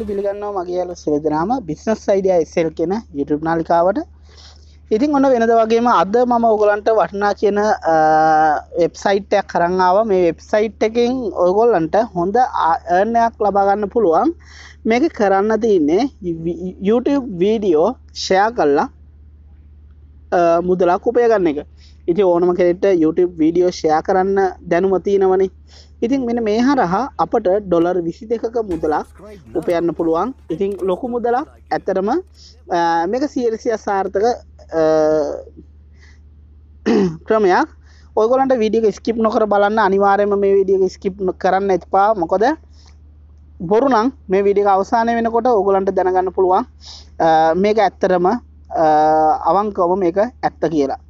පැහැදිලි පිළිගන්නවා මගේ යාලු සිරදනාම බිස්නස් අයිඩිය එස්සෙල් කෙන YouTube නාලිකාවට. ඉතින් ඔන්න වෙනද වගේම අද මම ඔගලන්ට වටනා කියන වෙබ්සයිට්යක් කරංාව මේ වෙබ්සයිට් එකින් ඔයගොල්ලන්ට හොඳ ආර්ණයක් ලබාගන්න පුළුවන්. මේක කරන්න තියන්නේ YouTube වීඩියෝ ෂයා කල්ලා මුදලක් උපය ගන්න එක. ඉති ඕනම කෙනෙට YouTube වීඩියෝ ෂයා කරන්න දැනුමතිනවනේ ඉතින් මෙන මේ හරහා අපට ඩොලර් විසි දෙකක මුදලක් උපයන්න පුළුවන්. ඉතින් ලොකු මුදලක් ඇත්තරම මේක සියරසිය සාර්ථක ක්‍රමයක්. ඔයගොලන්ට විඩියක ස්කිප් නොකර බලන්න අනිවාරයම මේ විඩියක ස්කිප් කරන්න ඇතිපා මොකොද බොරුනම් මේ විඩික අවසානය වෙනකොට ඔගොලන්ට දැනගන්න පුළුවන්. මේක ඇත්තරම අවංකවම මේක ඇත්ත කියලා.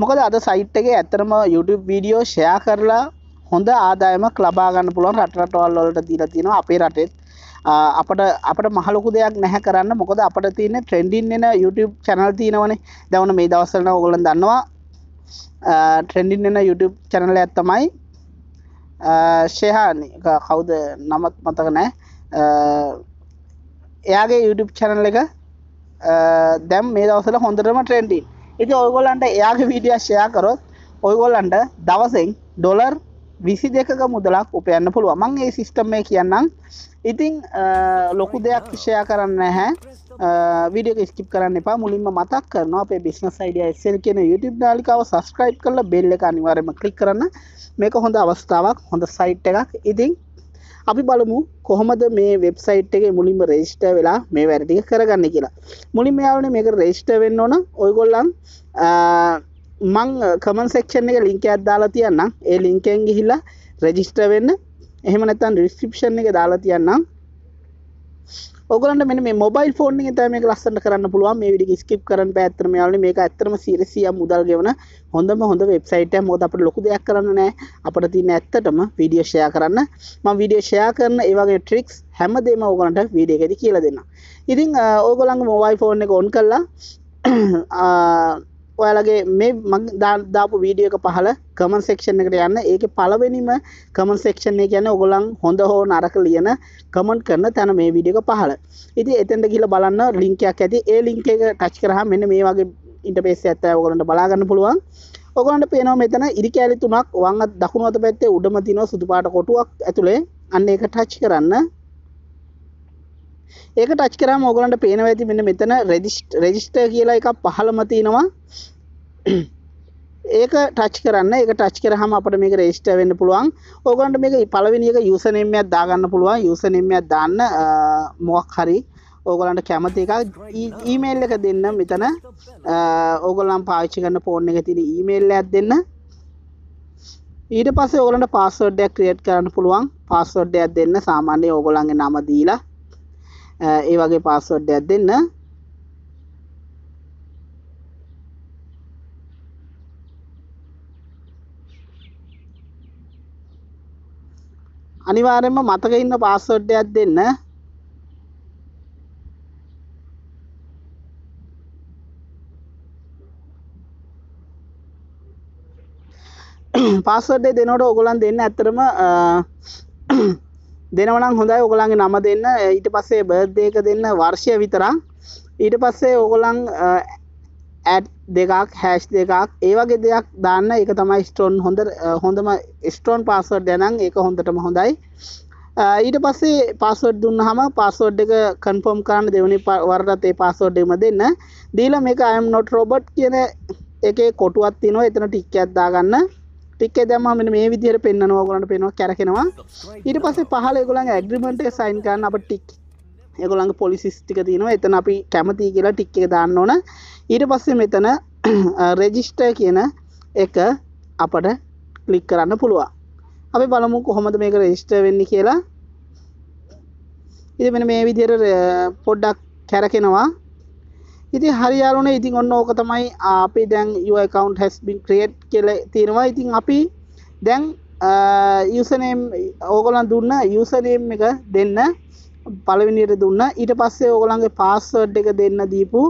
මොකද අද සයිට්ගේ ඇත්තරම YouTube වීඩියෝ ෂයා කරලා හොඳ ආදායමක් ලබාගන්න පුළුවන් රටරටවල් වලට දීලා තියෙනවා අපේ රටෙත් අපට අපට මහලොකු දෙයක් නැහැ කරන්න. මොකද අපට තියෙන ට්‍රෙන්ඩින් එන YouTube channel තියෙනවනේ. දැන් මේ දවස්වල ඔයගොල්ලන් දන්නවා. ට්‍රෙන්ඩින් එන YouTube channel එකක් තමයි ෂෙහානි කවුද? නමත් මතක නැහැ. එයාගේ YouTube channel එක. දැම් මේ දවසල හොඳටම ට්‍රෙන්ඩින් ඉති ඔයගොල්ලන්ට එයාගේ වීඩියෝ ෂයා කරොත් ඔයගොල්ලන්ට දවසෙන් ඩොලර් විසි දෙකක මුදලක් උපයන්න පුළුව මං ඒ සිිස්ටම් මේ කියන්නම්. ඉතිං ලොකු දෙයක් විෂයා කරන්න හැ විඩිය ස්කිප් කරන්න එපා. මුලින්ම මතක් කරන අපේ බිස්නස් අයිඩිය එස්සල් කියන YouTube නාලිකාව සස්ක්‍රයිබ් කරල බෙල්ල එක අනිවාරම කලික් කරන්න. මේක හොඳ අවස්ථාවක් හොඳ සයිට් එකක්. ඉතිං අපි බලමු කොහොමද මේ වෙබ්සයිට් එක මුලින්ම රේෂ්ට වෙලා මේ වැරදික කරගන්න කියලා. මුලින් මෙයාවන මේක රේෂ්ට වෙන්න ඕන. ඔයගොල්ලන් මං කමන් සෙක්ෂන් එක ලිංක අදදාලා තියන්න ඒ ලිංකෙන් ගිහිල්ලා රෙජිස්ට වෙන්න. එහෙම නැතන් රිස්ක්‍රපෂන් එක දාලා තියන්නම්. ඔගලන්ට මෙ මේ මොබයිල් ෆෝන් එක මේ ලස්සට කරන්න පුළුවන්. මේ විඩි ස්කිප් කරන්න පැත්‍රම යාල මේ ඇතරම සිරසිය මුදල් ගෙවන හොඳම හොඳ වෙබ්සයිට මොද අපට ලොකු දෙයක් කරන්න නෑ. අපට තින ඇත්තටම විඩියෝෂයා කරන්න. ම විඩියෝෂයා කරන ඒවගේ ට්‍රික්ස් හැම දේම ඕගලන්ට වීඩිය එකෙද කියල දෙන්න ඉතිං ඕගොලඟ මොබයිල් ෆෝන් එක ඔන් කරලා ඔයාලගේ මේ මං දාපු වීඩියක පහල කමන් සෙක්ෂන් එකට යන්න. ඒක පලවෙනිම කමන් සෙක්ෂන් එක යන්න ඔගොලන් හොඳ හෝ නරක ලියන කමන්ට් කරන තැන මේ විඩියක පහල. ඉති එතැට කියල බලන්න ලිංකයක් ඇති. ඒ ලිංක එක ටච් කරහ මෙන්න මේ වගේ ඉන්ටපේස් ඇත්ත ඔගලන්ට බලාගන්න පුළුවන්. ඔගලන්ට පේනවා මෙතන ඉරි කෑලි තුනක් වංගත් දකුණුවත පැත්තේ උඩම තිනව සුදුපාට කොටුවක් ඇතුළේ අන්න එක ටච් කරන්න. ඒක ටච් කරම ඔගලන්ට පේනව ඇති මෙන්න මෙතන රෙජිස්ට රෙජිස්ට කියලා එකක් පහළම තියෙනවා. ඒක ටච් කරන්න. එක ටච් කරහම අපට මේක රේෂ්ට වෙන්න පුළුවන්. ඕගන්ට මේක පලවෙනි එක යුසනෙම්මයක් දාගන්න පුළුවන්. යුසනෙම්මයක් දාන්න මොක් හරි. ඕගලන්ට කැමති එකක්. ඊමේල් එක දෙන්න මෙතන. ඕගොලම් පාච්චි කරන්න පෝර්න එක තින ඊමේල් ඇත් දෙන්න. ඊට පස්සේ ඕගලන්ට පාස්වර්ඩයක් ක්‍රියට් කරන්න පුළුවන්. පාස්වර්ඩයක් දෙන්න. සාමාන්‍ය ඕගොලන්ගේ නම දීලා. ඒ වගේ පාස්වර්ඩයක් දෙන්න. අනිවාර්යෙන්ම මතක ඉන්න පාස්වර්ඩයක් දෙන්න. පාස්වර්ඩේ දෙනකොට ඔගොලන් දෙන්න ඇත්තරම දෙනවනම් හොඳයි. ඔගොලන්ගේ නම දෙන්න. ඊට පස්සේ බර්ධයක දෙන්න වර්ෂය විතරම් ඊට පස්සේ ඔගොලන් ඇඩ් දෙකක් හැෂ් දෙකක්. ඒවගේ දෙයක් දාන්න. එක තමයි ස්ටෝන් හොඳ හොඳම ස්ටෝන් පාස්වර්ඩ් යනං. ඒක හොඳටම හොඳයි. ඊට පස්සේ පාස්වර්ඩ් දුන්න හම පාස්වර්ඩ් එක කන්ෆෝම් කරන්න දෙවනි වරටත් ඒ පාස්වර්ඩ්ම දෙන්න. දීල මේක අයම් නොට රෝබට් කියන එක කොටුවත් තිනවා එතන ටික්කයක් දාගන්න. ටික්කේ දැම්ම මෙන්න මේ විදිහට පෙන්වනවා ඔයගොල්ලන්ට පේනවා කැරකෙනවා. ඊට පස්සේ පහල ඒගොල්ලන්ගේ ඇග්‍රීමන්ට් එක සයින් කරන්න අපිට ටික් ඒගොල්ලන්ගේ පොලිසිස් ටික තියෙනවා. එතන අපි කැමතියි කියලා ටික් එක දාන්න ඕන. ඊට පස්සේ මෙතන රෙජිස්ටර් කියන එක අපට ක්ලික් කරන්න පුළුවන්. අපි බලමු කොහොමද මේක රෙජිස්ටර් වෙන්නේ කියලා. ඉතින් මෙන්න මේ විදිහට පොඩ්ඩක් කැරකෙනවා. ඉතින් හරියාරුනේ ඉතින් ඔන්න ඕක තමයි අපි දැන් your account has been create කියලා තියෙනවා. ඉතින් අපි දැන් යුසනේම් ඕගොල්ලන් දුන්න යුසනේම් එක දෙන්න පළවෙනියට දුන්න. ඊට පස්සේ ඕගොල්ලන්ගේ පාස්වර්ඩ් එක දෙන්න දීපු.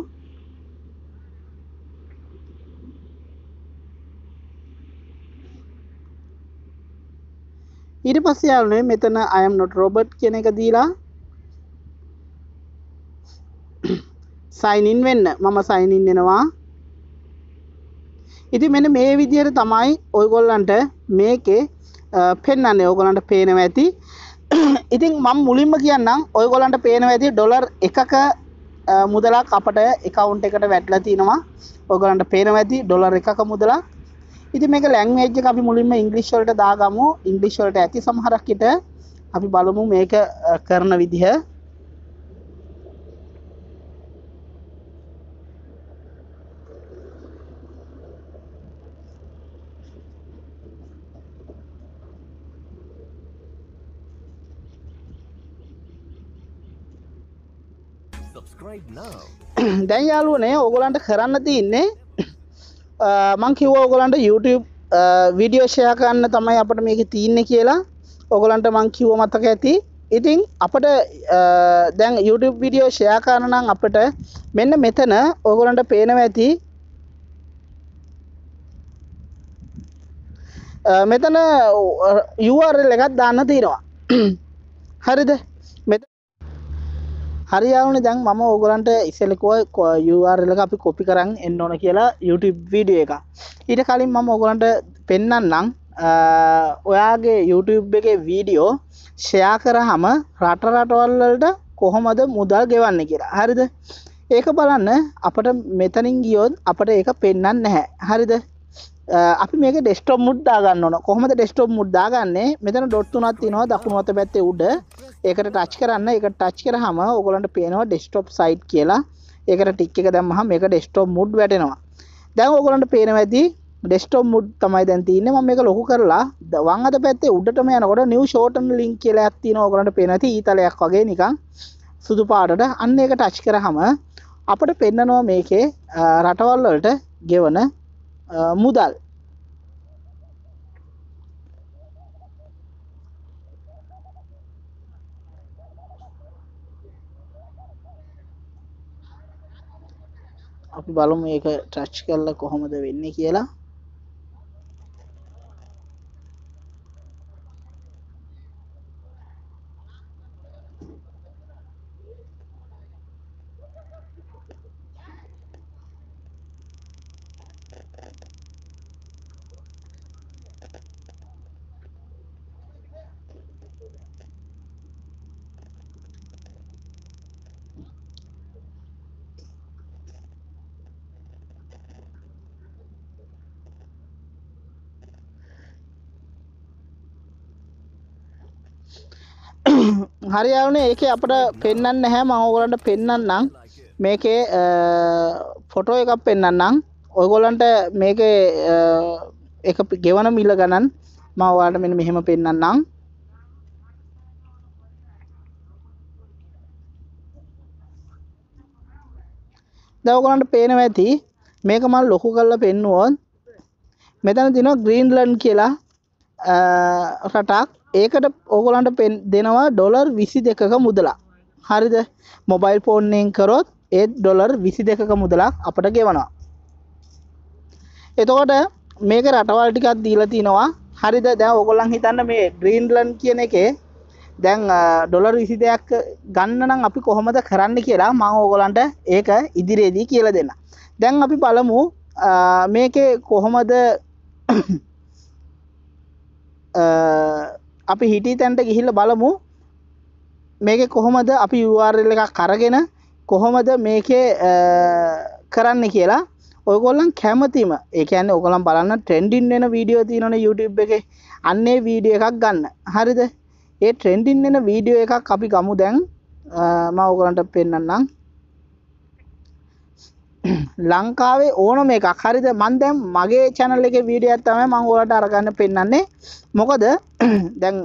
ඊට පස්සේ යාළුවනේ මෙතන I am not robot කියන එක දීලා සයිනින් වෙන්න. මම සයිනින් වෙනවා. ඉති මෙන්න මේ විදිහයට තමයි ඔයගොල්ලන්ට මේකේ පෙන්න්නන්නේ ඕගොලන්ට පේනව ඇති. ඉතින් මම මුලින්ම කියන්නම් ඔයගොලන්ට පේනව ඇති ඩොලර් එකක මුදලක් අපට එකවුන්් එකට වැටලා තිනවා. ඔයගලන්ට පේනව ඇති ඩොලර් එකක මුදලා ඉති මේක ලැංවේජ් අපි මුලින්ම ඉංගලිශ්වලට දාගමු. ඉංගලිශ්වලට ඇති සමහරක්කිට අපි බලමු මේක කරන විදිහ. දැන් යාලුවනේ ඕගොලන්ට කරන්න තියන්නේ මං කිව්ව ඕගොලන්ට YouTube විඩියෝෂය කරන්න තමයි අපට මේක තියන්නේ කියලා. ඔගොලන්ට මං කිව්ව මතක ඇති. ඉතින් අපට දැන් YouTube විඩියෝ ෂයා කරනනම් අපට මෙන්න මෙතන ඕගොලන්ට පේනව ඇති. මෙතන URL එකත් දාන්න තියෙනවා. හරිද? මෙත හරියාවන දැන් මම ඕගලන්ට ඉස්සෙලකුව URL එක අපි කොපි කරන්න එන්න ඕන කියලා YouTube වීඩියෝ එක. ඊට කලින් මම ඕගලන්ට පෙන්න්නම් ඔයාගේ YouTube එක වීඩියෝ ෂයා කරහම රට රටවල්වලට කොහොමද මුදල් ගෙවන්න කියලා. හරිද? ඒක බලන්න අපට මෙතනින් ගියෝත් අපට ඒක පෙන්න්න නැහැ. හරිද? අපි මේක ඩෙස්ටොම් මුඩ්ඩා ගන්න ඕන. කොහොමද ඩෙස්ටොම් මුඩ්ඩා ගන්නේ මෙතන ඩොට්තුනත් තිනවා දකුණුවත පැත්තේ උඩ. ඒකට ටච් කරන්න. එක ටච් කරහම ඔගලන්ට පේනවා ඩෙස්ටොප් සයිට් කියලා. ඒකට ටික් එක දැම්මහම මේක ඩෙස්ටොප් මුඩ් වැටෙනවා. දැන් ඔගලන්ට පේනවා ඇති ඩෙස්ටොප් මුඩ් තමයි දැන් තියෙන්නේ. මම මේක ලොකු කරලා වම් අත පැත්තේ උඩටම යනකොට නිව් ෂෝටන් ලින්ක් කියලා එකක් තියෙනවා. ඔයගලන්ට පේනවා ඇති ඊතලයක් වගේ නිකන් සුදු පාටට. අන්න ඒක ටච් කරාම අපිට පෙන්නනවා මේකේ රටවල් වලට ගෙවන Äh, මුදල් අපි බලමු ඒක ටච් කරලා කොහොමද වෙන්නේ කියලා. හරියාවනේ. ඒක අපට පෙන්න්න හැ මංගොලන්ට පෙන්න්නම් මේකේ ෆොටෝ එකක් පෙන්න්නම් ඔයගොලන්ට මේක එක ගෙවන මිල ගණන් මවාට මෙ මෙහෙම පෙන්න්නම් දවගලන්ට පේනව ඇති. මේක මල් ලොකු කල්ල පෙන්නුවොත් මෙතන තින ග්‍රීන්ලන්් කියලා. රටක්. ඒකට ඕගොලන්ට පෙන් දෙනවා ඩොලර් විසි දෙකක මුදලා හරිද? මොබයිල් ෆෝන්යෙන් කරොත් ඒත් ඩොලර් විසි දෙකක මුදලක් අපට ගෙවනවා. එතකොට මේක රටවල් ටිකක් දීලා තිනවා. හරිද? දැන් ඔගොල්ලන් හිතන්න මේ ග්‍රීන්ලන්ඩ් කියන එකේ දැන් ඩොලර් විසි දෙයක් ගන්න නම් අපි කොහොමද කරන්න කියලා මං ඕගොලන්ට ඒක ඉදිරියේදී කියලා දෙන්න දැන් අපි බලමු මේකේ කොහොමද අපි හිටී තැන්ට ගිහිල්ල බලමු. මේක කොහොමද අපි URL එකක් කරගෙන කොහොමද මේකේ කරන්න කියලා. ඔයගොල්ලන් කැමතිම ඒකන්න ඔගලම් බලන්න ට්‍රෙන්ඩින් වෙන වීඩියෝ තියනන YouTube එක. අන්නේ වීඩියෝ එකක් ගන්න. හරිද? ඒ ට්‍රෙන්ඩින් වෙන වීඩියෝ එකක් අපි ගමු දැන්. ම ඔගලන්ට පෙන්න්නම් ලංකාවේ ඕනම එකක්. හරිද? මන් දැම් මගේ චැනල් එක වීඩිය ඇත්තම මංගෝලට අරගන්න පෙන්න්නන්නේ මොකද දැන්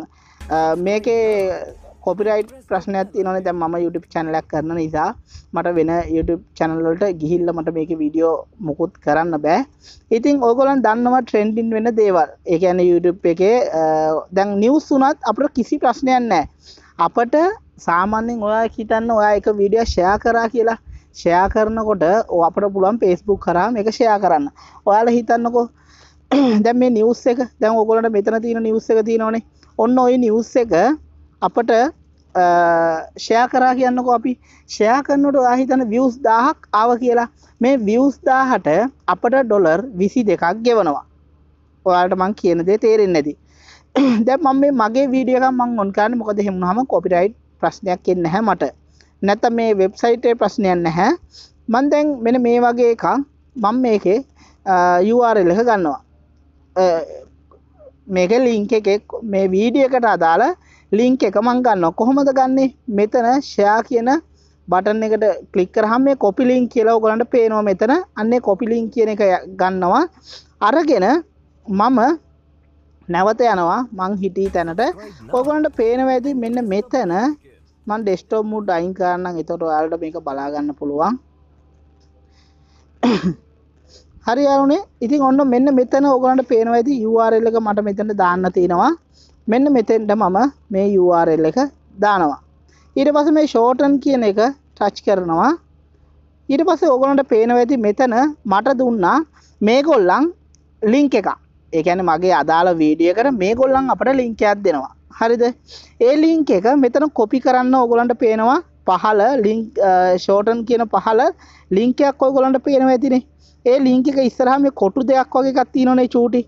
මේකේ කොපිරයිට් ප්‍රශ්නයක් තියනේ දැන් මම YouTube චැනලක් කරන නිසා. මට වෙන YouTube චැනල්වලට ගිහිල්ල මට මේක වීඩියෝ මුකුත් කරන්න බෑ. ඉතින් ඕගොලන් දන්නවා ට්‍රෙන්ඩින් වෙන දේවල්. ඒකන YouTube එකේ දැන් නිවස් වුනත් අපට කිසි ප්‍රශ්නයක් නෑ. අපට සාමාන්‍යෙන් ඔයා හිතන්න ඔයා එක වීඩියෝ ෂයා කරා කියලා ෂයා කරනකොට අපට පුළුවන් පේස්බුක් කරාම එක ෂයා කරන්න. ඔයාල හිතන්නකෝ දැම් මේ නිවස් එක දැන් ඔකොලට මෙතන තියෙන නිවස් එක තියෙනවනේ. ඔන්න ඔයි නිවස් එක අපට ෂයා කරා කියන්නකො අපි. ෂයා කරන්නට ආහිතන වියස් දාහක් ආව කියලා. මේ වියස් දාහට අපට ඩොලර් විසි දෙකක් ගෙවනවා. ඔයාලට මං කියන දේ තේරෙන්නේ නැති. දැන් මම මේ මගේ වීඩියෝ එකක් මං ඔන් කරන්නේ. මොකද එහෙම වුණාම කොපිරයිට් ප්‍රශ්නයක් එන්නේ නැහැ මට. නැත්නම් මේ වෙබ්සයිට් එකේ ප්‍රශ්නයක් නැහැ. මම දැන් මෙන්න මේ වගේ එකක් මම මේකේ URL එක ගන්නවා. මේක ලිංක් එකේ මේ වීඩියෝ එකට අදාළ ලිංක් එක මං ගන්නවා. කොහොමද ගන්නෙ? මෙතන ෂෙයා කියන බටන් එකට ක්ලික් කරාම මේ කොපි ලින්ක් කියලා ඔයගලන්ට පේනවා මෙතන. අන්නේ කොපි ලින්ක් කියන එක ගන්නවා. අරගෙන මම නැවත යනවා. මං හිටී තැනට. ඔයගලන්ට පේනවා ඇති මෙන්න මෙතන මං ඩෙස්ක්ටොප් මෝඩ් අයින් කරන්නම්. එතකොට ඔයාලට මේක බලා ගන්න පුළුවන්. හරි යාළුවනේ ඉතින් ඔන්න මෙන්න මෙතන ඔයගලන්ට පේනවා ඇති URL එක මට මෙතන දාන්න තියෙනවා. මෙන්න මෙතෙන්ට මම මේ URL එක දානවා. ඊට පස්සේ මේ shorten කියන එක ටච් කරනවා. ඊට පස්සේ ඔයගලන්ට පේනවා ඇති මෙතන මට දුන්නා මේගොල්ලන් ලින්ක් එකක්. ඒ කියන්නේ මගේ අදාළ වීඩියෝ එකට මේගොල්ලන් අපට ලින්ක් එකක් දෙනවා. හරිද? ඒ ලින්ක් එක මෙතන කොපි කරන්න ඔයගලන්ට පේනවා. පහළ ලින්ක් ෂෝටන් කියන පහළ ලින්ක් එකක් ඔයගලන්ට පේනවා ඇතිනේ. ඒ ලින්ක් එක ඉස්සරහා මේ කොටු දෙකක් වගේ එකක් තියෙනවනේ චූටි.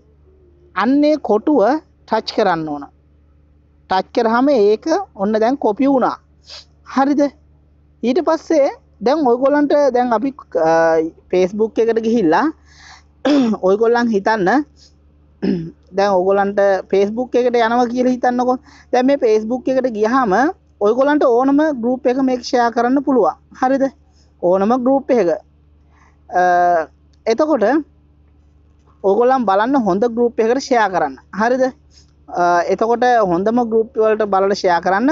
අන්නේ කොටුව ටච් කරන්න ඕන. ටච් කරාම ඒක ඔන්න දැන් කොපි වුණා. හරිද? ඊට පස්සේ දැන් ඔයගොල්ලන්ට දැන් අපි ෆේස්බුක් එකට ගිහිල්ලා ඔයගොල්ලන් හිතන්න දැන් ඔගොලන්ට ෆේස්බුක් එකට යනවා කියලා හිතන්නකො. දැන් මේ ෆේස්බුක් එකට ගියහම ඔයගොලන්ට ඕනම ගෲප් එක මේක ෂෙයා කරන්න පුළුවන්. හරිද? ඕනම ගෲප් එකක. එතකොට ඕගොල්ලන් බලන්න හොඳ ගෲප් එකකට ෂෙයා කරන්න. හරිද? එතකොට හොඳම ගෲප් වලට බලලා ෂෙයා කරන්න.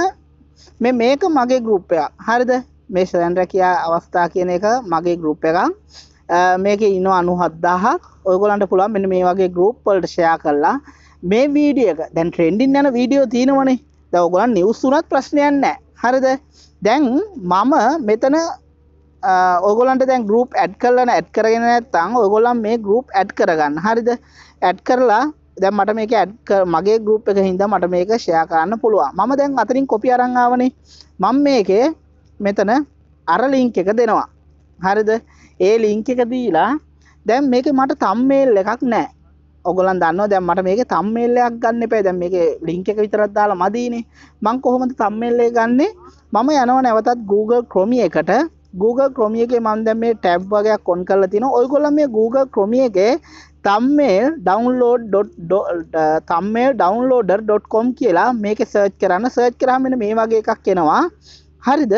මේ මේක මගේ ගෲප් එකක්. හරිද? මේ ශ්‍රයන් රැකියා අවස්ථා කියන එක මගේ ගෲප් එකක්. මේක ඉන්න අනු හද්දාහක් ඔයගොලන්ට පුළුවන් මෙන්න මේ වගේ ගරුප් වලට ෂයා කරලා මේ වීඩිය එක දැන් ට්‍රෙන්ඩින් යන වීඩියෝ තියෙනවනේ. දැන් ඔයගොල්ලන් නිවුස් උනත් ප්‍රශ්නයක් නැහැ. හරිද? දැන් මම මෙතන ඔයගොල්ලන්ට දැන් ගෲප් ඇඩ් කරලා ඇඩ් කරගෙන නැත්නම් ඔයගොල්ලන් මේ ගෲප් ඇඩ් කරගන්න. හරිද? ඇඩ් කරලා දැන් මට මේක ඇඩ් මගේ ගෲප් එක හින්දා මට මේක ෂෙයා කරන්න පුළුවන්. මම දැන් අතනින් කොපි අරන් ආවනේ. මම මේකේ මෙතන අර ලින්ක් එක දෙනවා. හරිද? ඒ ලිංක් එක දීලා දැන් මේක මට තම්මේල් එකක් නෑ. ඔගොලන් දන්න දැන් මට මේක තම්මේල්ලයක් ගන්න එපා. දැන් මේක ලිංක් එක විතරක් දාලා මදීනේ. මං කොහොමද තම්මේල්ලේ ගන්නෙ? මම යනවා නැවතත් Google Chrome එකට. Google Chrome එකේ මම දැන් මේ ටැබ් වගේක් ඔන් කරලා තිනවා. ඔයගොල්ලෝ මේ Google Chrome එකේ thumbnail download thumbnail downloader.com කියලා මේක සර්ච් කරන්න. සර්ච් කරාම මෙන්න මේ වගේ එකක් එනවා. හරිද?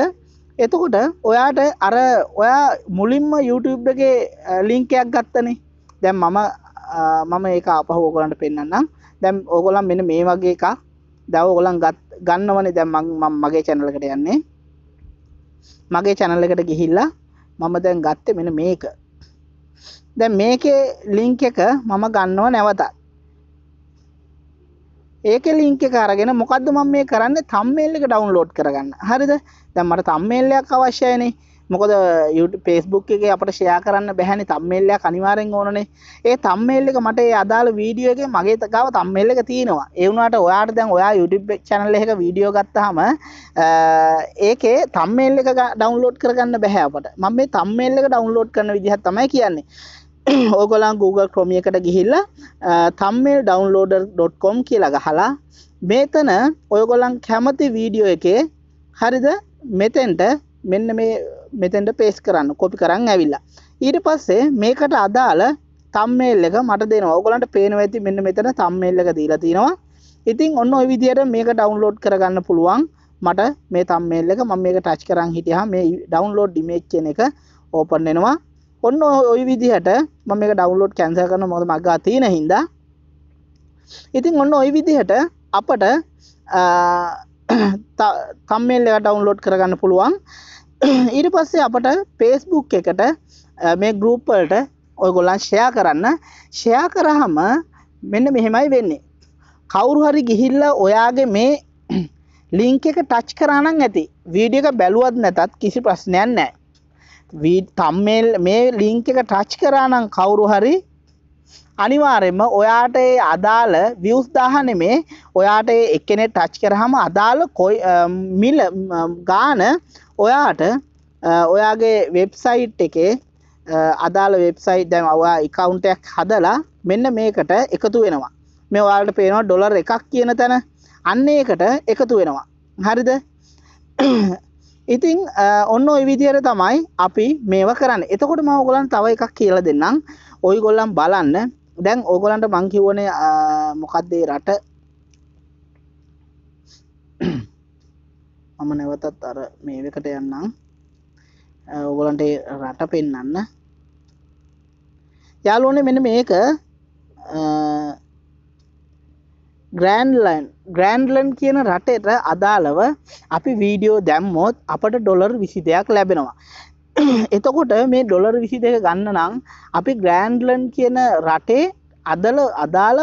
එතකොට ඔයාට අර ඔයා මුලින්ම YouTube එකේ ලිංකයක් ගත්තනේ. දැන් මම මම ඒක අපහ ඕගොලන්ට පෙන්න්නම් දැම් ඕගොලන් මෙන්න මේ වගේ එකක්. දව ඔගොලන් ගත් ගන්නවනේ. දැම් මං මගේ චැනලකට යන්නේ. මගේ චැනල එකට ගිහිල්ලා මම දැන් ගත්තේ මෙන මේක. දැන් මේකේ ලිංක එක මම ගන්නව නැවතත්. ඒක ලිංක එක අරගෙන මොකද්ද මම මේ කරන්නේ තම්මේල් එක ඩවුන්ලෝඩ් කරගන්න. හරිද? දැන් මට තම්මේල් එකක් අවශ්‍යයිනේ. මොකද YouTube Facebook එකේ අපිට ෂෙයා කරන්න බැහැනේ තම්මේල් එකක් අනිවාර්යෙන් ඕනනේ. ඒ තම්මේල් එක මට ඒ අදාළ වීඩියෝ එකේ මගේ ගාව තම්මේල් එක තියෙනවා. ඒ වුණාට ඔයාට දැන් ඔයා YouTube channel එකක වීඩියෝ ගත්තාම ඒකේ තම්මේල් එක ඩවුන්ලෝඩ් කරගන්න බැහැ අපට. මම මේ තම්මේල් එක ඩවුන්ලෝඩ් කරන විදිහක් තමයි කියන්නේ. ඕගොලන් Google Chrome එකට ගිහිල්ලා thumbnail downloader.com කියලා ගහලා මේතන ඔයගොල්ලන් කැමති වීඩියෝ එකේ හරිද? මෙතෙන්ට මෙන්න මේ මෙතෙන්ට පේස් කරන්න කොපි කරන් ඇවිල්ලා. ඊට පස්සේ මේකට අදාළ thumbnail එක මට දෙනවා. ඔයගොල්ලන්ට පේනවා ඇති මෙන්න මෙතන thumbnail එක දීලා තිනවා. ඉතින් ඔන්න ওই විදිහට මේක ඩවුන්ලෝඩ් කරගන්න පුළුවන්. මට මේ thumbnail එක මම මේක ටච් කරන් හිටියා. මේ ඩවුන්ලෝඩ් ඉමේජ් කියන එක ඕපන් වෙනවා. ඔන්න ඔය විදිහට මම මේක ඩවුන්ලෝඩ් කැන්සල් කරනවා. මොකද මග ගා තියෙන හින්දා. ඉතින් ඔන්න ওই විදිහට අපට තම්මේල් එක ඩවුන්ලෝඩ් කරගන්න පුළුවන්. ඊට පස්සේ අපට Facebook එකට මේ ගෲප් වලට ඔයගොල්ලන් ෂෙයා කරන්න. ෂෙයා කරාම මෙන්න මෙහෙමයි වෙන්නේ. කවුරු හරි ගිහිල්ලා ඔයාගේ මේ ලින්ක් එක ටච් කරා නම් ඇති. වීඩියෝ එක බැලුවත් නැතත් කිසි ප්‍රශ්නයක් නැහැ. තම්මේල් මේ ලිංක එක ටච් කරානම් කවුරු හරි අනිවාර්යෙන්ම ඔයාට ඒ අදාළ වියස් දාහ නෙමේ. ඔයාට එක්කෙනෙ ටච් කරහම අදාළ කොයි මිල ගාන ඔයාට ඔයාගේ වෙබ්සයිට් එකේ අදාළ වෙබ්සයිට් දැන් ඔයා එකවුන්ටයක් හදලා මෙන්න මේකට එකතු වෙනවා. මේ ඔයාලට පේනවා ඩොලර් එකක් කියන තැන. අන්න ඒකට එකතු වෙනවා. හරිද? ඉතිං ඔන්න ඔය විදියට තමයි අපි මේව කරන්න. එතකොට ම ඔගලන් තව එකක් කියල දෙන්නම්. ඔයි ගොල්ලම් බලන්න. දැන් ඕගොලන්ට මංකිවන මොකක්දේ රට? මම නැවතත් අර මේකට යන්නම්. ඔගොලන්ට රට පෙන්නන්න. යාලෝනේ මෙන්න මේක. ග්‍රෑන්ලන් ග්‍රෑන්ලන් කියන රටට අදාළව අපි වීඩියෝ දැම්මෝත් අපට ඩොලර් විසි දෙයක් ලැබෙනවා. එතකොට මේ ඩොලර් විසි දෙක ගන්න නම් අපි ග්‍රෑන්ඩ්ලන් කියන රටේ අදල අදාළ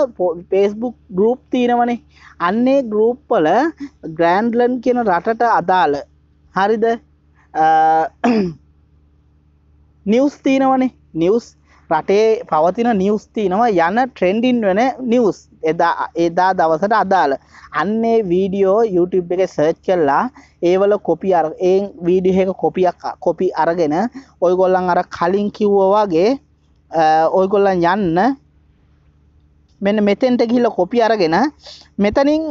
පේස්බුක් ගරුප් තියෙනවනේ. අන්නේ ගරුප්පල ග්‍රෑන්ඩ්ලන් කියන රටට අදාළ. හරිද? නිවස් තියනවනේ. නිවස් රටේ පවතින නිවස් තියනවා යන ට්‍රෙන්ඩින් වෙන නිවස් එදා එදා දවසට අදාළ. අන්නේ වීඩියෝ YouTube එක සර්ච් කල්ලා ඒවල කොපි අර ඒ වීඩියෝ එක කොපියක් කොපි අරගෙන ඔයගොල්ලන් අර කලින් කිව්ව වගේ ඔයගොල්ලන් යන්න. මෙන්න මෙතෙන්ට ගිහිල්ල කොපි අරගෙන මෙතනින්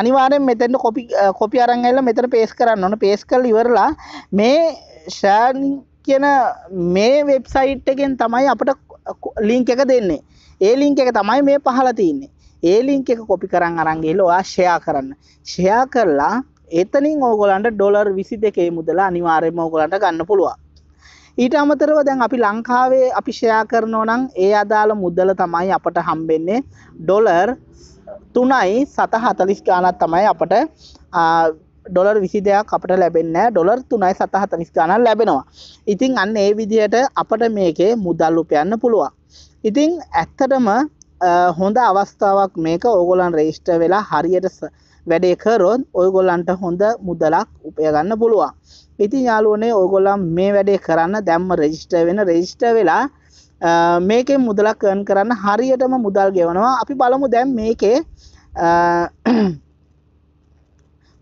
අනිවාරෙන් මෙතෙන්ට කොපි කොපි අරංගල්ල මෙතන පේස් කරන්න ඕන. පේස් කල් ඉවරලා මේ ෂානිින් කියන මේ වෙබ්සයිට් එකෙන් තමයි අපට ලිංක එක දෙන්නේ. ඒ ලිංක එක තමයි මේ පහල තියන්නේ ඒ ලිංක එක කොපි කරන්න අරන්ගේල ඔයා ෂයා කරන්න. ෂයා කරලා එතනින් ඕගොලන්ට ඩොලර් විසි දෙකේ මුදලා අනිවාර්යම ඕගොලන්ට ගන්න පුළුවන්. ඊට අමතරව දැන් අපි ලංකාවේ අපි ෂයා කරනෝ නම් ඒ අදාළ මුදල තමයි අපට හම්බෙන්නේ ඩොලර් තුනයි සත හතලිස් ගානත් තමයි අපට ඩොලර් විසි දෙයක් අපට ලැබෙන්න ඩොලර් තුනයි සත හතලිස් ගානන් ලැබෙනවා. ඉතින් අන්න ඒ විදිහට අපට මේකේ මුදල් උපයන්න පුළුවන්. ඉතිං ඇත්තටම හොඳ අවස්ථාවක් මේක. ඕගොලන් රේෂ්ට වෙලා හරියට වැඩේ කරොත් ඔයගොල්ලන්ට හොඳ මුදලක් උපයගන්න පුළුවන්. ඉතින් යාලුවනේ ඕගොල්ලම් මේ වැඩේ කරන්න දැම්ම රෙජිස්ට වෙන රෙජිස්ට වෙලා මේකෙන් මුදලක් කර්න් කරන්න හරියටම මුදල් ගෙවනවා. අපි බලමු දැම් මේකේ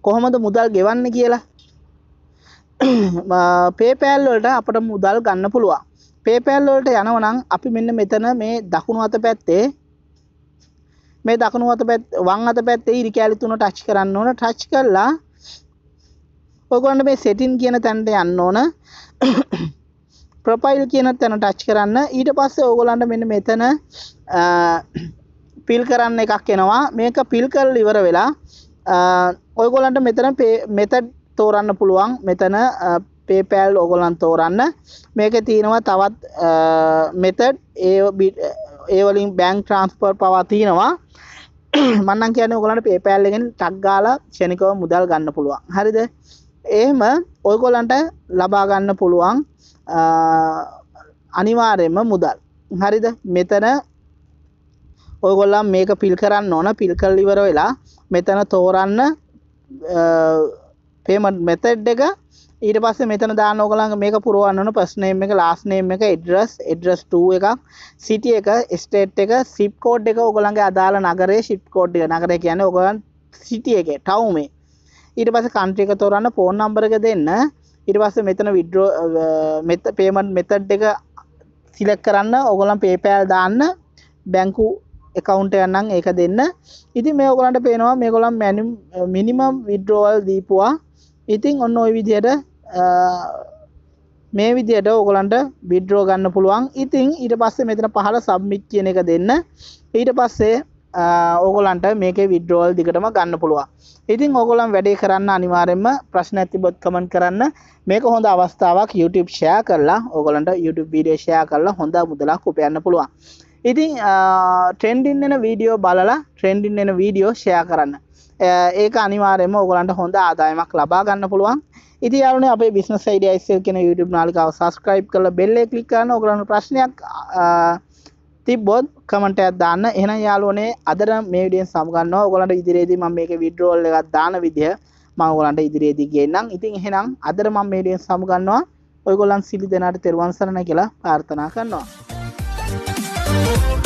කොහොමද මුදල් ගෙවන්න කියලා? පේපෑල්වලට අපට මුදල් ගන්න පුළුවන්. පේපෑල්වලට යනවනම් අපි මෙන්න මෙතන මේ දකුණු අත පැත්තේ මේ දකුණු අත පැත් වං අත පැත්තේ ඉරි කෑලි තුන ටච් කරන්න ඕන. ටච් කරලා ඔයගොල්ලන්ට මේ සෙටින් කියන තැනට යන්න ඕන. ප්‍රොෆයිල් කියන තැන ටච් කරන්න. ඊට පස්සේ ඕගොල්ලන්ට මෙන්න මෙතන පිල් කරන්න එකක් එනවා. මේක පිල් කරලා ඉවර වෙලා ඔයගොල්ලන්ට මෙතන මෙතඩ් තෝරන්න පුළුවන්. මෙතන පේපෑල් ඔගොලන් තෝරන්න. මේක තියෙනවා තවත් මෙතඩ් ඒ ඒවලින් බැංක් ට්‍රන්ස්පර් පවා තියෙනවා. මන්නන් කියන ඔගලන්ට පේපෑල්ලගෙන් ටක්ගාලා ෂණිකව මුදල් ගන්න පුළුවන්. හරිද? එහෙම ඔයගොලන්ට ලබාගන්න පුළුවන් අනිවාර්යම මුදල්. හරිද? මෙතන ඔයගොල්ලම් මේක පිල් කරන්න ඕන පිල් කල් ඉවර වෙලා මෙතන තෝරන්න පේමට මෙතෙඩ් එක ඊට පස්සේ මෙතන දාන්න ඕගලන්ගේ මේක පුරවන්න පස්නේම් එක ලාස් නේම් එක එඩ්‍රස් එඩ්‍රස් 2 එකක් සිටි එක ස්ටේට් එක සිප් කෝඩ් එක ඕගලන්ගේ අදාළ නගරේ ශිප් කෝඩ් එක. නගරය කියන්නේ ඕගලන් සිටි එකේ ටවුමේ ඊට පස්සේ කන්ට්‍රි එක තෝරන්න ෆෝන් නම්බර එක දෙන්න. ඊට පස්සේ මෙතන විඩ්‍රෝ මෙත පේමන්ට් මෙතඩ් එක සිලෙක්ට් කරන්න ඕගලන් PayPal දාන්න බැංකු එකකවුන්ට යන්නම් ඒක දෙන්න. ඉතින් මේ ඔගලන්ට පේනවා මේ ගොලම් මැනිම් මිනිමම් විඩ්‍රෝවල් දීපුවා. ඉතින් ඔන්න ඔය විදියට මේ විදියට ඔගලන්ට බිඩ්‍රෝ ගන්න පුළුවන්. ඉතින් ඊට පස්සේ මෙතන පහල සබ්මිට් කියන එක දෙන්න. ඊට පස්සේ ඕගොලන්ට මේක විඩ්‍රෝල් දිගටම ගන්න පුළුවන්. ඉතින් ඕගොලන් වැඩේ කරන්න අනිවාරෙන්ම ප්‍රශ්න ඇතිබොත් කමන් කරන්න. මේක හොඳ අවස්ථාවක් YouTube ෂයා කරලා ඕගොලන්ට YouTube වීඩියෝ ෂයා කරලා හොඳ මුදලක් උපයන්න පුළුවන්. ඉතින් ට්‍රෙන්ඩින් එන වීඩියෝ බලලා ට්‍රෙන්ඩින් එන වීඩියෝ ෂයා කරන්න. ඒක අනිවාරයම ඔගලන්ට හොඳ ආදායමක් ලබා ගන්න පුළුවන්. ඉති යාලන අපේ බිස්නස් යිඩයිසල් කෙන YouTube නාලිකාව සස්ක්‍රයිබ් කල බෙල්ලෙ කලික්කන්න ඔගලන්න ප්‍රශ්නයක් තිබොත් කමට දාන්න. එන යාලුවනේ අදර මේ විඩියෙන් සමගන්න ඔගලට ඉදිරියේදී ම මේක විඩ්‍රෝල් එකත් දාන විදිහ මංගලන්ට ඉදිරියේදී ගෙන්නම්. ඉතින් එහෙනම් අදර මම මේඩියෙන් සමගන්නවා ඔයගොලන් සිලි දෙනාට තෙරුවන් සරණ කියලා ප්‍රාර්ථනා කරනවා. Thank you.